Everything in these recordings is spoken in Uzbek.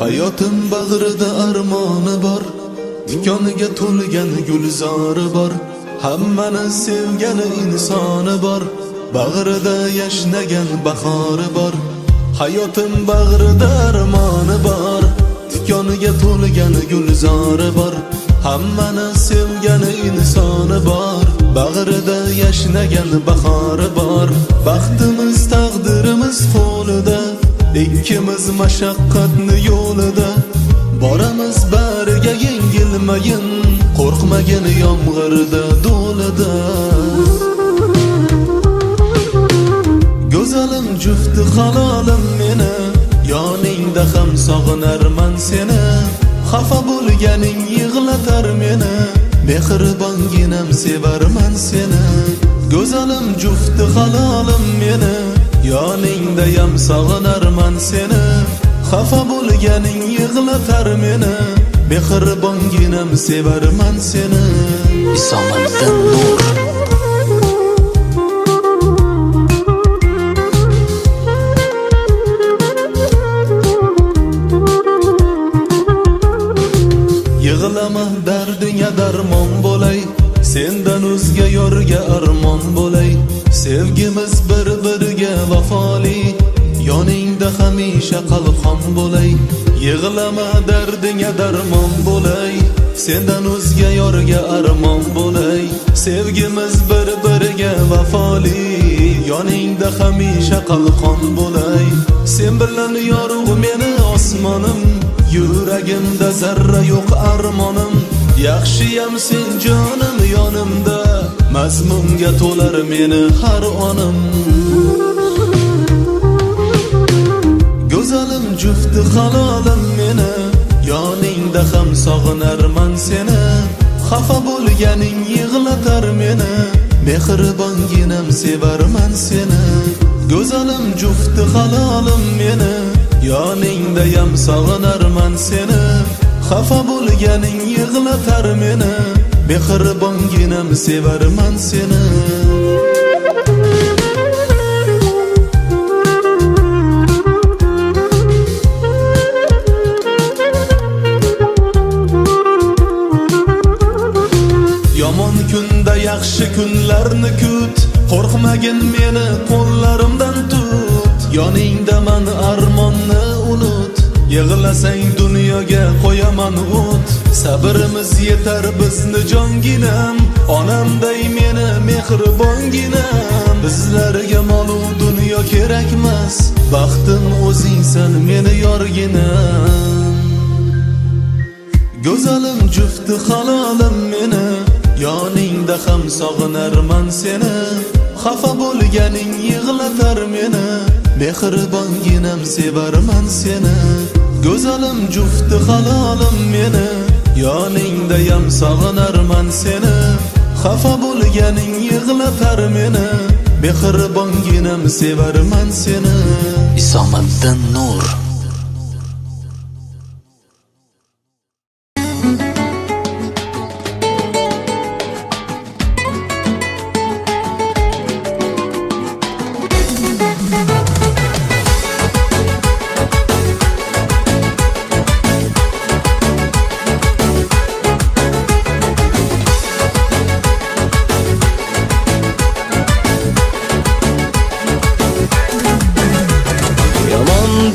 hayotim bag'rida armoni bor tikoniga to'lgan gulzori bor. Hammani sevgani insoni bor bag'rida yashnagan bahori bor. Hayotim bag'rida armoni bor tikoniga to'lgan gulzori bor. Hammani sevgani insoni bor bag'rida yashnagan bahori bor. Baxtimiz taqdirimiz qo'lida ikkimiz mashaqqatni yo'lida. Boramiz bariga yengilmayin qo'rqmagin yomg'irda do'lida. Go'zalim jufti halolim meni yoningda ham sog'inarman seni. Xafa bo'lganing yig'latar meni mehribonginam sevarman seni. Go'zalim jufti halolim meni yoningdayam sog'inarman seni xafa bo'lganing yig'latar meni. Mehribonginam sevarman seni. Isomiddin nur. Qalqon bo'lay. Yig'lama dardingga darmon bo'lay. Sendan o'zga yorga armon bo'lay. Sevgimiz bir biriga vafoli. Yoningda hamisha qalqon bo'lay. Sen bilan yorug' meni osmonim. Yuragimda zarra yo'q armonim. Yaxshiyam sen jonim yonimda. Mazmunga to'lar meni har onim. Jufti halolim meni. Yoningda ham sog'inarman seni. Xafa bo'lganing yig'latar meni. Mehribonginam sevarman seni. Go'zalim jufti halolim meni. Yoningdayam sog'inarman seni. Xafa bo'lganing yig'latar meni. Mehribonginam sevarman seni. Kunlarni kut. Qo'rqmagin meni qo'llarimdan tut. Yoningdaman armonni unut. Yig'lasang dunyoga qo'yaman o't sabrimiz yetar bizni jonginam. Onamday meni mehribonginam. Bizlarga molu dunyo kerakmas. Baxtim o'zingsan meni yorginam. Go'zalim jufti halolim meni. Yoningda ham sog'inarman seni xafa bo'lganing yig'latar meni. Mehribonginam sevarman seni go'zalim jufti halolim meni. Yoningdayam sog'inarman seni xafa bo'lganing yig'latar meni. Mehribonginam sevarman seni. Isomiddin nur.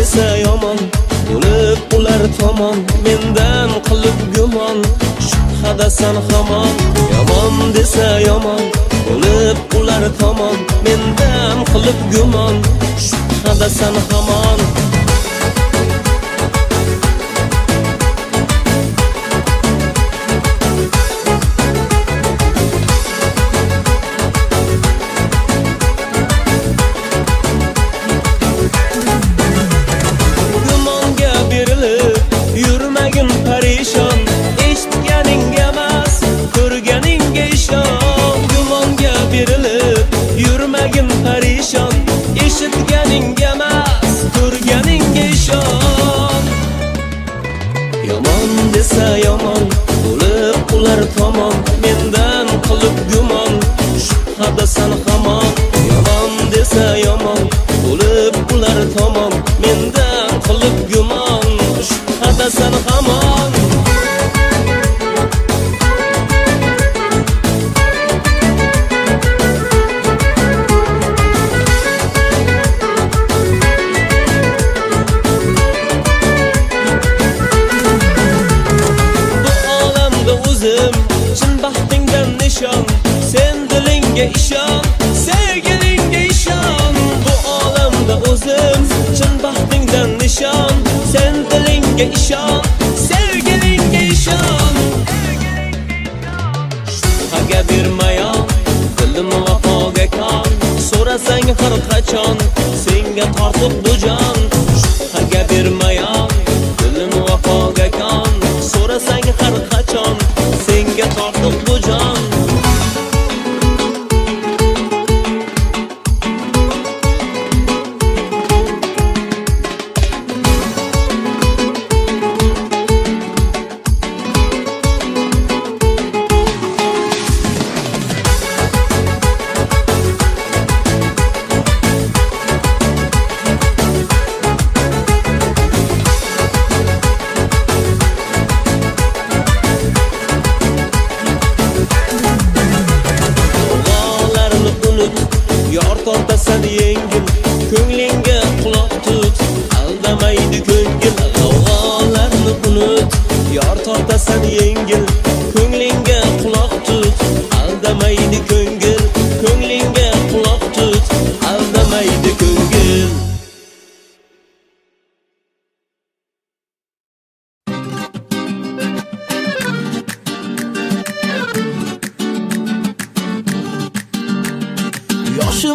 Desa yomon bo'lib ular tomon mendan qilib gumon shubhadasan hamon yomon desa yomon bo'lib ular tomon mendan qilib gumon shubhadasan hamon. yomon bo'lib ular tomon. Turganingga ishon sevgilingga ishon shubhaga bermayon dilim vafoga kon so'rasang har qachon senga tortiq bu jon shubhaga bermayon dilim vafoga kon so'rasang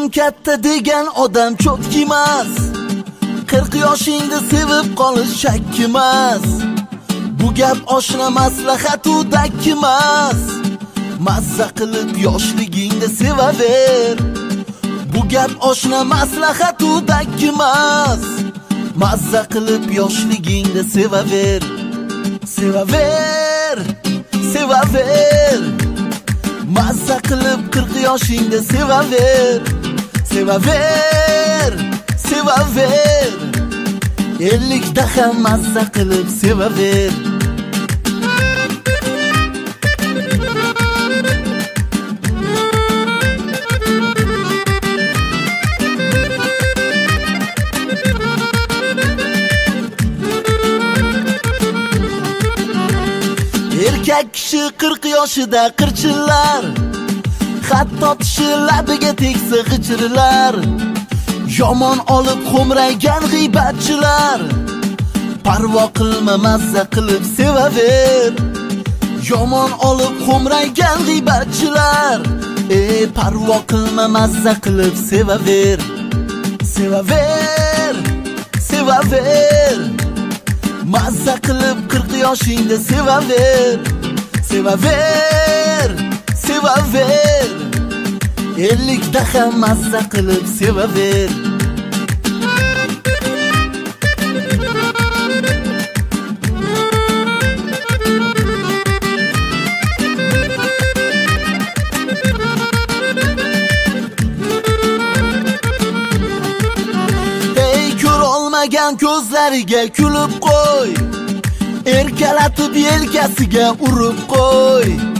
katta degan odam cho'tkimas qirq yoshingda sevib qolish shakkimas bu gap oshna maslahatu dakkimas mazza qilib yoshligingda sevaver. Bu gap oshna maslahatu dakkimas mazza qilib yoshligingda sevaver. Sevaver. Sevaver. Mazza qilib 40 yoshingda sevaver. Sevaver Sevaver. Ellikda ham mazza qilib sevaver. Erkak kishi 40 yoshida qirchillar Hatto tishi labiga tegsa g'ichirlar Yomon olib xo'mraygan g'iybatchilar. Parvo qilma mazza qilib sevaver. Yomon olib xo'mraygan g'iybatchilar. E parvo qilma mazza qilib sevaver. Sevaver Sevaver. Mazza qilib 40 yoshingda Sevaver. Sevaver. Ellikda ham mazza qilib sevaver Ey ko'rolmagan ko'zlariga kulib qo'y Erkalatib yelkasiga urib qo'y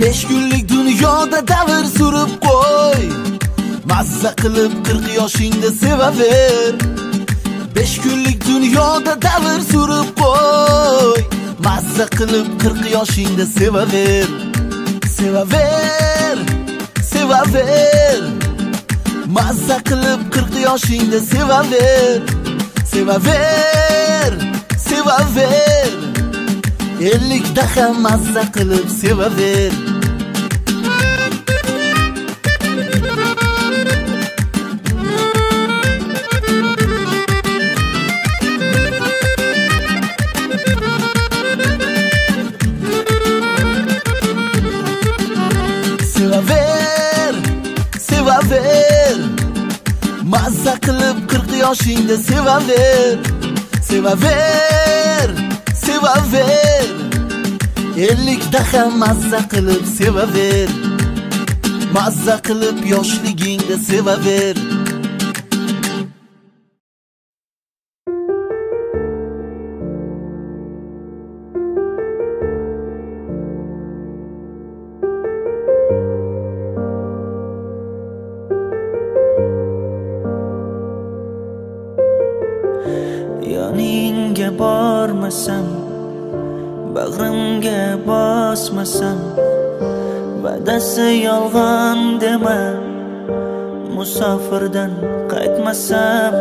Besh kunlik dunyoda davr surib qo'y. Mazza qilib 40 yoshingda sevaver. Besh kunlik dunyoda davr surib qo'y. Mazza qilib 40 yoshingda sevaver. Sevaver Sevaver. Mazza qilib 40 yoshingda sevaver. Sevaver Sevaver. Ellikda ham mazza qilib sevaver Sevaver. Yoshingda sevaver Sevaver Sevaver Ellikda ham mazza qilib sevaver Mazza qilib yoshligingda sevaver bosmasam va'dasi yolg'on dema musofirdan qaytmasam.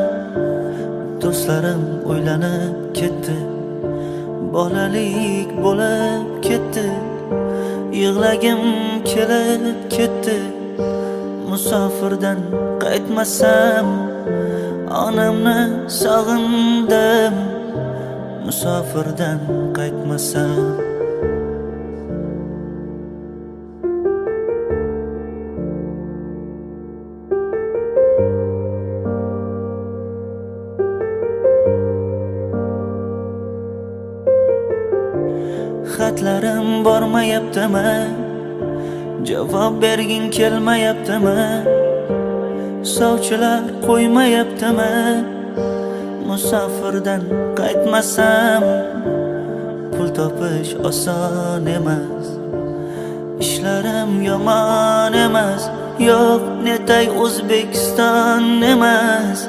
Do'stlarim o'ylanib ketdi bolalik bo'lib ketdi. Yig'lagim kelib ketdi musofirdan qaytmasam. Onamni sog'indim musofirdan qaytmasam. Bormayaptimi javob berging kelmayaptimi? Sovchilar qo'ymayaptimi? Musofirdan qaytmasam pul topish oson emas. Ishlarim yomon emas yo'q netay o'zbekiston emas.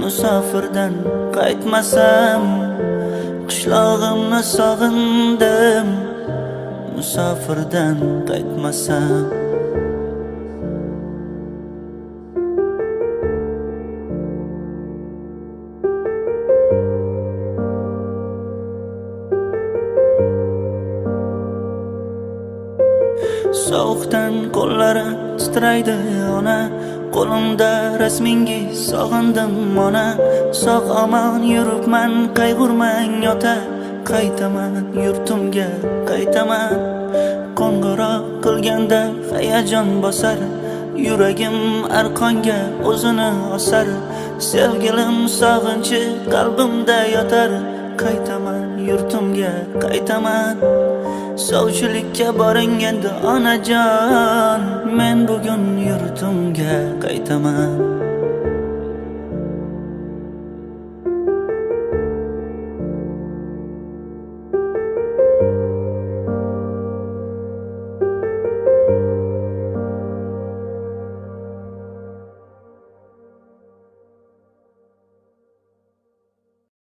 Musofirdan qaytmasam qishlog'imni sog'indim. Musofirdan qaytmasam sovuqdan qo'llari titraydi ona. Qo'limda rasmingiz sog'indim ona. Sog' omon yuribman qayg'urmang ota. Qaytaman yurtimga qaytaman. Qo'ng'iroq qilganda hayajon bosar yuragim arqonga o'zini osar. Sevgilim sog'inchi qalbimda yotar qaytaman yurtimga qaytaman. Sovchilikka boring endi onajon men bugun yurtimga qaytaman.